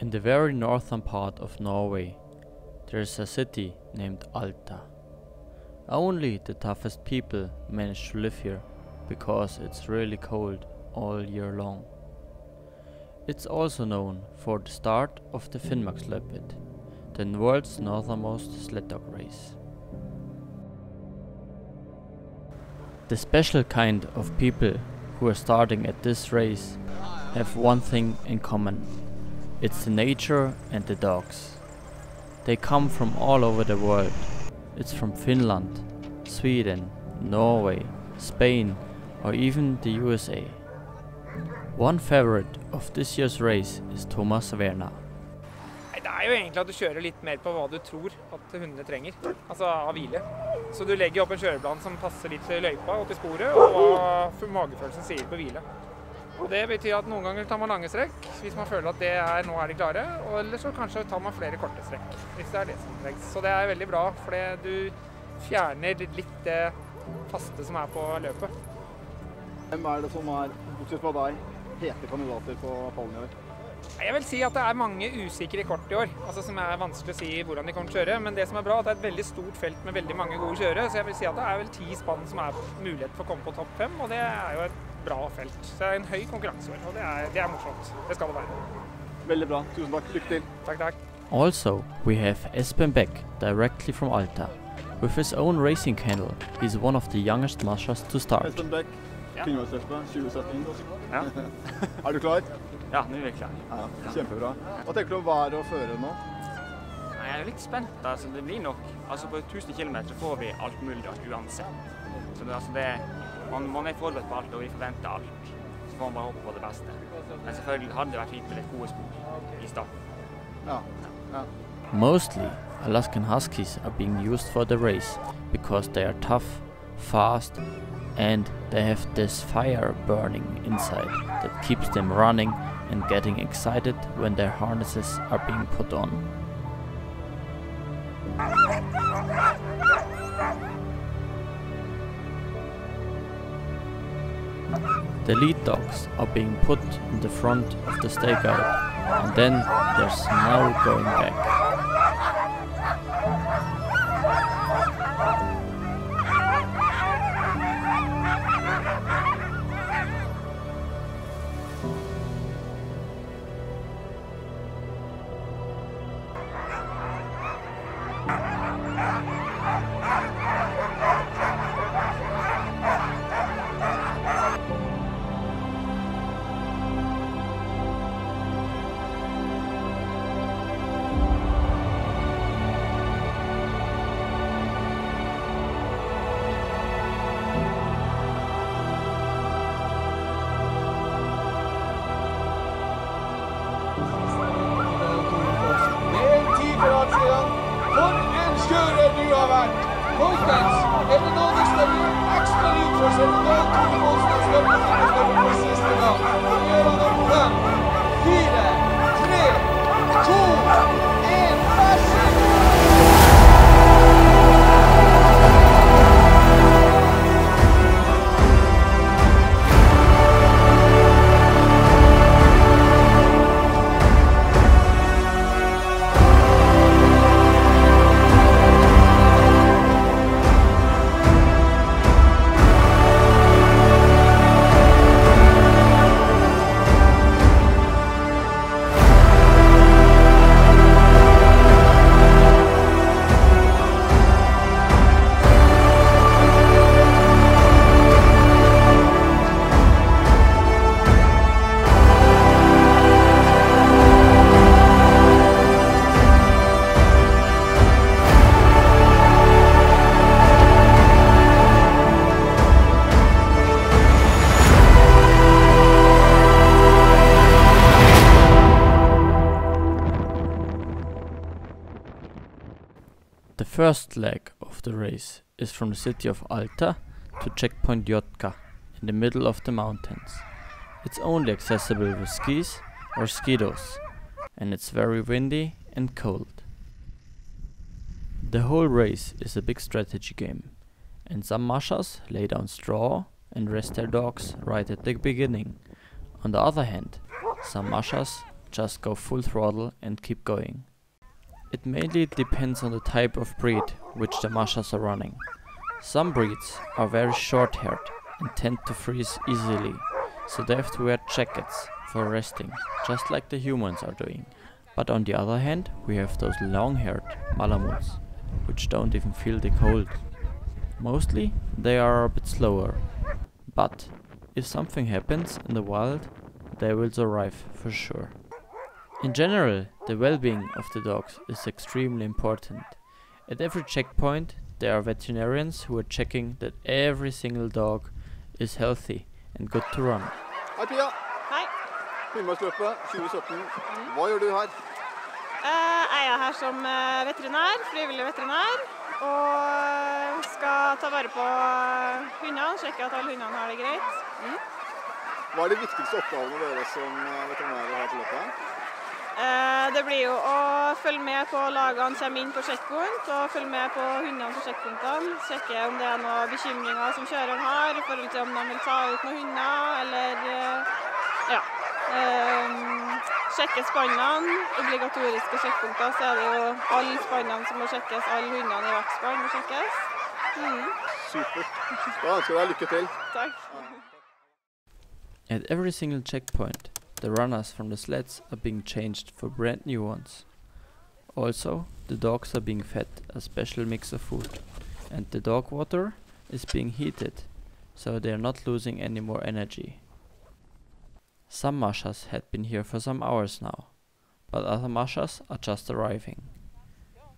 In the very northern part of Norway, there is a city named Alta. Only the toughest people manage to live here because it's really cold all year long. It's also known for the start of the Finnmarksløpet, the world's northernmost sled dog race. The special kind of people who are starting at this race have one thing in common. It's the nature and the dogs. They come from all over the world. It's from Finland, Sweden, Norway, Spain or even the USA. One favorite of this year's race is Thomas Wærner. Det er jo egentlig at du kjører litt mer på hva du tror at hundene trenger, altså av hvile. Så du legger opp en kjøreplan som passer litt til løypa og til sporet, og hva magefølelsen sier på hvile. Og Det betyr at noen ganger tar man lange strekk hvis man føler at det er, nå er de klare, og eller så kanskje tar man flere korte strekk hvis det er det som trengs. Så det er veldig bra, for du fjerner litt det faste som er på løpet. Hvem er det som er, bortsett fra deg, hete kandidater på pallen i år? Jeg vil si at det er mange usikre kort i år, altså som er vanskelig å si hvordan de kommer til å kjøre. Men det som er bra, er at det er et veldig stort felt med veldig mange gode kjørere. Så jeg vil si at det er vel ti spann som er mulighet for å komme på topp fem, og det er jo et bra felt. Så det er en høy konkurranse og det er, det er morsomt. Det skal det være. Veldig bra. Tusen takk. Lykke til. Takk, takk. Also, we have Espen Beck directly from Alta. With his own racing kennel, he's one of the youngest mushers to start. Espen Beck, Ja. Finnmarksløpet 2017. Ja. er du klar? Ja, nå er vi klare. Ja, kjempebra. Hva tenker du om været og føret nå? Jeg er litt spent. altså Det blir nok altså På 1000 km får vi alt mulig uansett. Så det, altså det, man, man er forberedt på alt, og vi forventer alt. Så får man bare håpe på det beste. Men selvfølgelig hadde det vært fint med litt gode spor i starten. Ja. ja. Mostly, Alaskan Huskies are being used for the race because they are tough, fast, and they have this fire burning inside that keeps them running and getting excited when their harnesses are being put on. The lead dogs are being put in the front of the stakeout and then there's no going back. Vært! Folkens, er det noen som skal gjøre ekstra lyd for å sette død Tore Monsen og sløpe Finnmarksløpet for siste gang? Så gjør han det på fem, fire, tre, to, First leg of the race is from the city of Alta to checkpoint Jotka in the middle of the mountains. It's only accessible with skis or skidoos, and it's very windy and cold. The whole race is a big strategy game, and some mushers lay down straw and rest their dogs right at the beginning. On the other hand, some mushers just go full throttle and keep going. It mainly depends on the type of breed which the Mashas are running. Some breeds are very short haired and tend to freeze easily, so they have to wear jackets for resting, just like the humans are doing. But on the other hand, we have those long haired Malamutes, which don't even feel the cold. Mostly, they are a bit slower, but if something happens in the wild, they will survive for sure. In general, the well-being of the dogs is extremely important. At every checkpoint, there are veterinarians who are checking that every single dog is healthy and good to run. Hei, Pia. Hei. Finnmarksløpet 2017. Hva gjør du her? Eh, Jeg er her som eh, veterinær, frivillig veterinær. Og skal ta vare på hundene, sjekke at alle hundene har det greit. Mm. Hva er de viktigste oppgavene dere som eh, veterinærer har på løpet? Det blir jo å følge med på lagene kommer inn på sjekkpunkt, og følge med på hundene på sjekkpunktene. Sjekke om det er noen bekymringer som kjøreren har i forhold til om de vil ta ut noen hunder, eller eh, ja. Um, Sjekke spannene. Obligatoriske sjekkpunkter, så er det jo alle spannene som må sjekkes. Alle hundene i hvert spann må sjekkes. Mm, Supert. Da ønsker jeg deg lykke til. takk. At every single checkpoint, the runners from the sleds are being changed for brand new ones. Also, the dogs are being fed a special mix of food, and the dog water is being heated, so they are not losing any more energy. Some mashas had been here for some hours now, but other mashas are just arriving.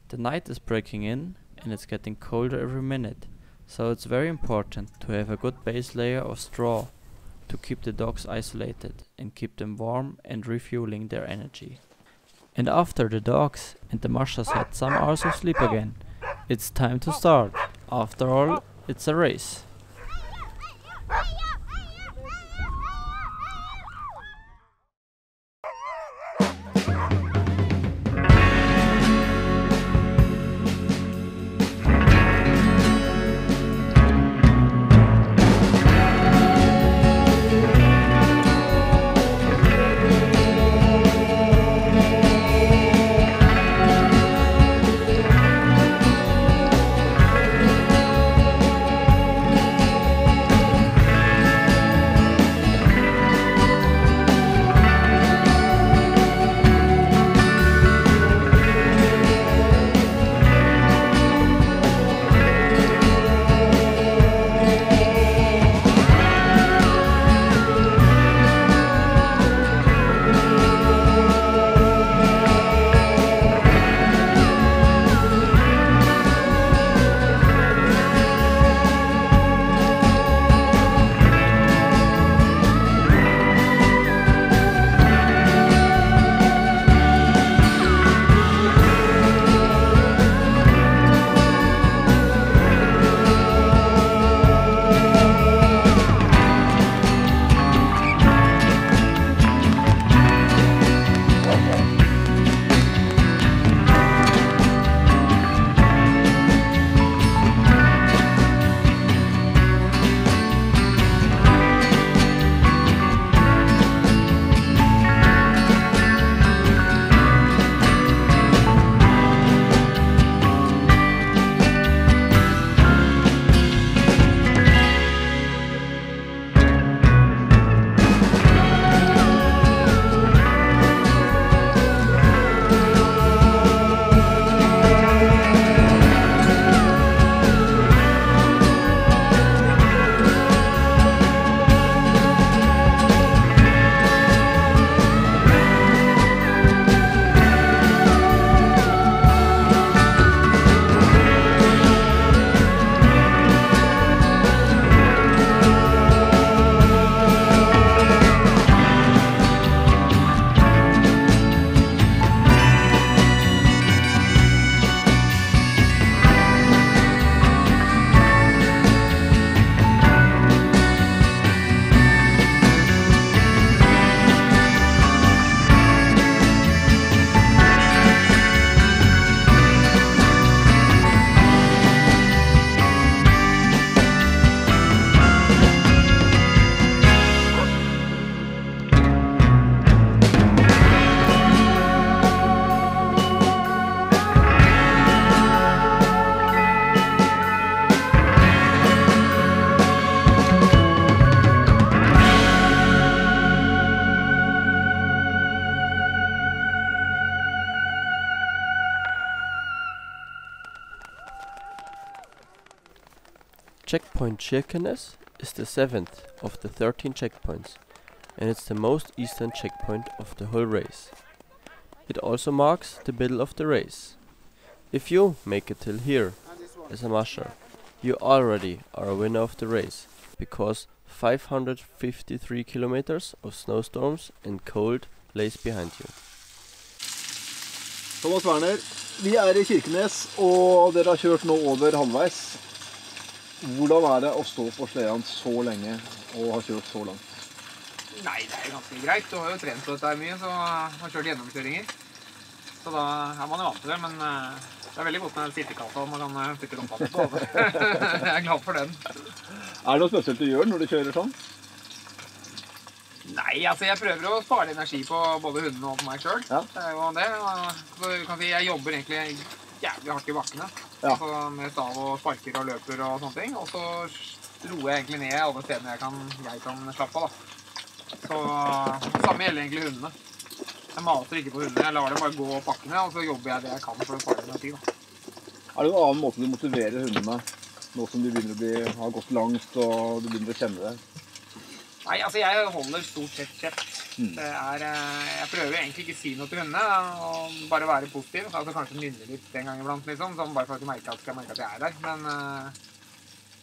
The night is breaking in, and it's getting colder every minute, so it's very important to have a good base layer of straw to keep the dogs isolated and keep them warm and refueling their energy. And after the dogs and the mashas had some hours of sleep again, it's time to start. After all, it's a race. Checkpoint Kirkenes is the seventh of the 13 checkpoints and it's the most eastern checkpoint of the whole race. It also marks the middle of the race. If you make it till here as a musher, you already are a winner of the race because 553 kilometers of snowstorms and cold lays behind you. Thomas Wærner, vi er i Kirkenes, og dere har kjørt over halvveis. Hvordan er det å stå på sleden så lenge og ha kjørt så langt? Nei, det er ganske greit. Du har jo trent på dette mye, så har kjørt gjennomkjøringer. Så da er man jo vant til det, men eh, det er veldig godt med sittekassa man kan eh, putte rumpa på. Jeg er glad for den. Er det noe spesielt du gjør når du kjører sånn? Nei, altså jeg prøver å spare energi på både hundene og på meg sjøl. Ja. Det er jo det. Så du kan si jeg jobber egentlig jævlig hardt i bakkene. Ja. Altså med stav og sparker og løper og sånne ting. Og så roer jeg egentlig ned alle stedene jeg kan, jeg kan slappe av. Så samme gjelder egentlig hundene. Jeg maser ikke på hundene. Jeg lar dem bare gå pakkene, og så jobber jeg det jeg kan for å spare energi. da. Er det noen annen måte du motiverer hundene nå som de begynner å bli, har gått langt og du begynner å kjenne det? Nei, altså jeg holder stort sett kjeft. Mm. Det er, eh, jeg prøver egentlig ikke å si noe til hundene, og bare være positiv. Altså kanskje nynne litt en gang iblant, liksom, sånn bare for at de merker at, skal merke at jeg er der. Men eh,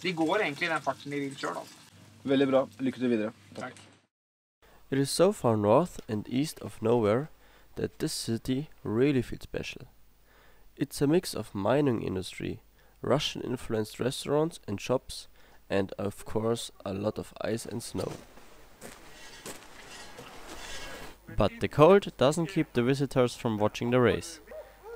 de går egentlig i den farten de vil sjøl, altså. Veldig bra. Lykke til videre. Takk. It is so far north and east of nowhere that this city really feels special. It's a mix of mining industry, Russian influenced restaurants and shops, and of course a lot of ice and snow. But the cold doesn't keep the visitors from watching the race.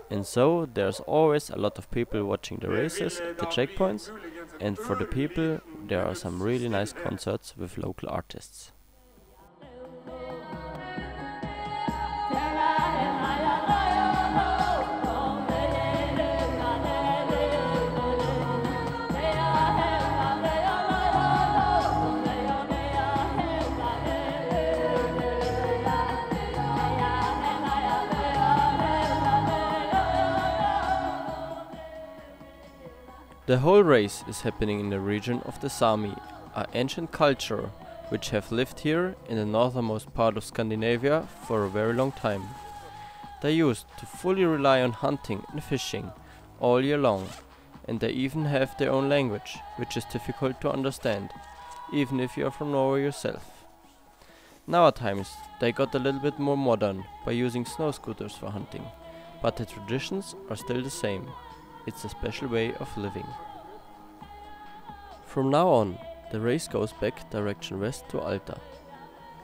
And so there's always a lot of people watching the races at the checkpoints, and for the people there are some really nice concerts with local artists. The whole race is happening in the region of the Sami, a ancient culture which have lived here in the northernmost part of Scandinavia for a very long time. They used to fully rely on hunting and fishing all year long, and they even have their own language, which is difficult to understand, even if you are from Norway yourself. Nowadays, they got a little bit more modern by using snow scooters for hunting, but the traditions are still the same. It's a special way of living. From now on, the race goes back direction west to Alta.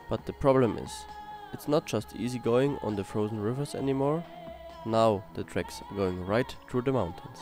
But the problem is, it's not just easy going on the frozen rivers anymore. Now the tracks are going right through the mountains.